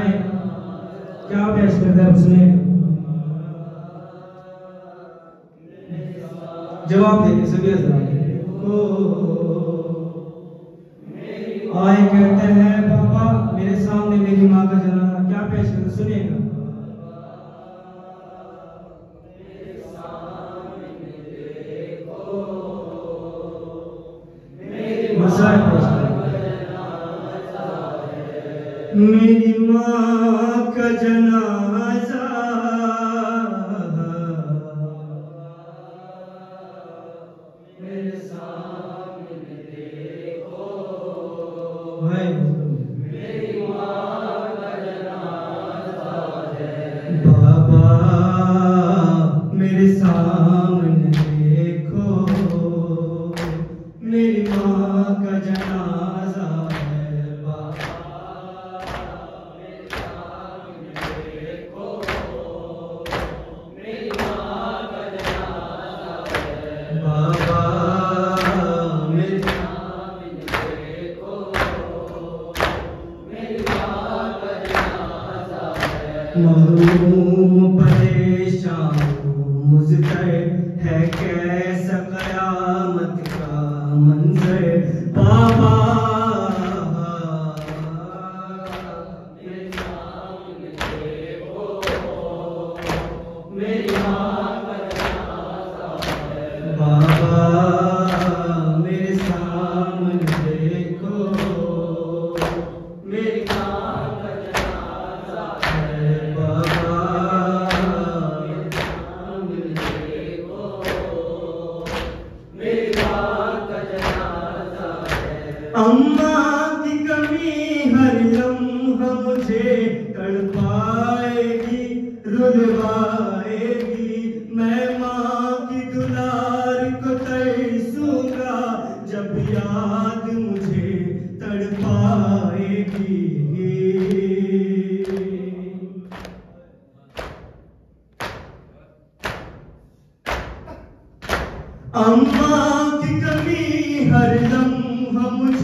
آئے کیا پیش کرتا ہے اس نے؟ جواب دیتے سبھی آئے کہتے ہیں، پاپا میرے سامنے میری ماں کا جنازہ کیا پیش کرتا سنیے گا۔ Amém. قیامت کا منظر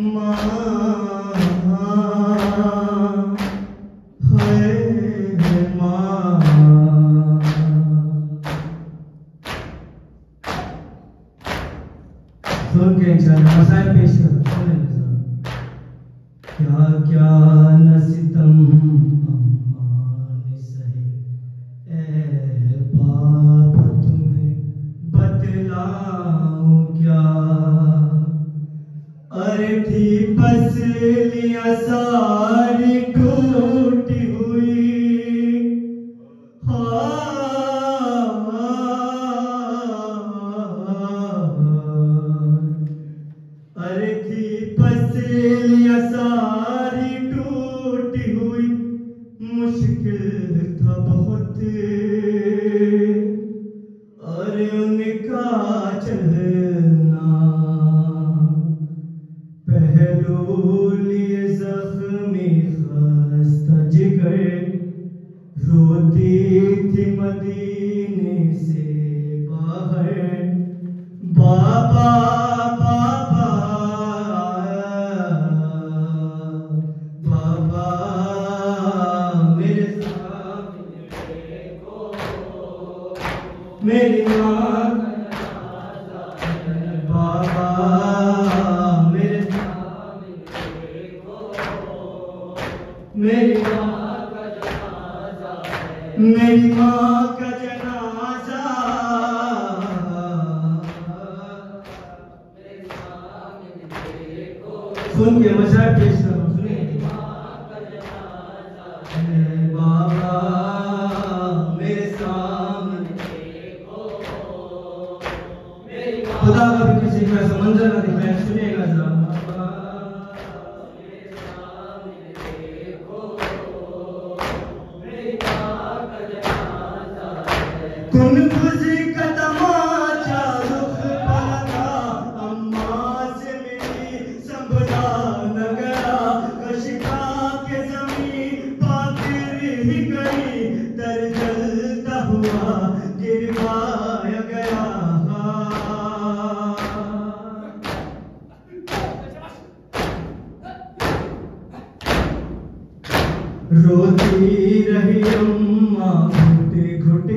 My. as میری ماں بابا میرے میری ماں میری ماں سن کے مشاہ پیش کرو کا دکھائے گا روتی رہی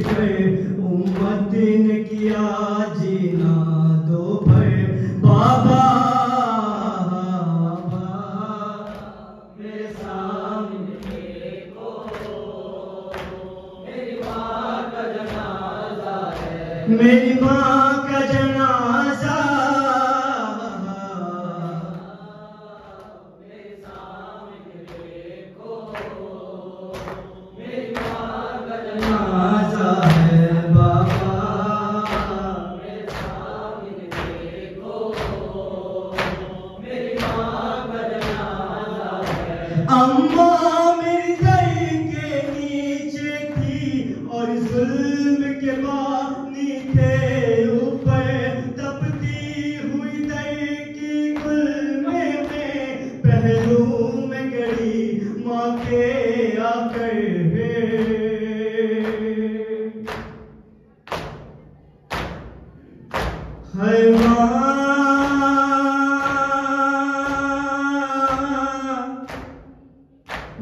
گئے امت میری ماں میری ماں کا جنازہ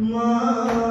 Ma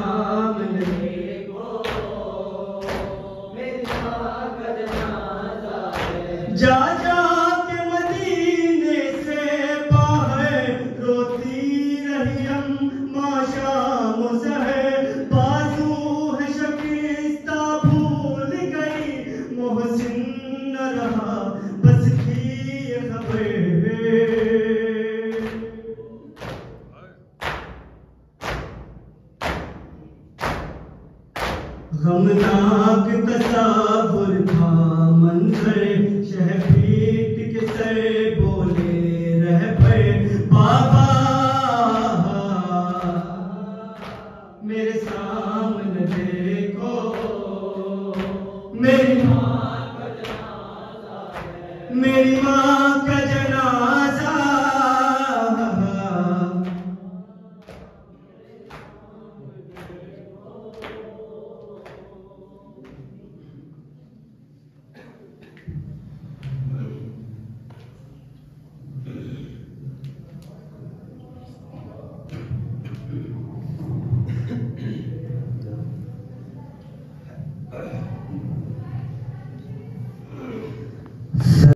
Gracias.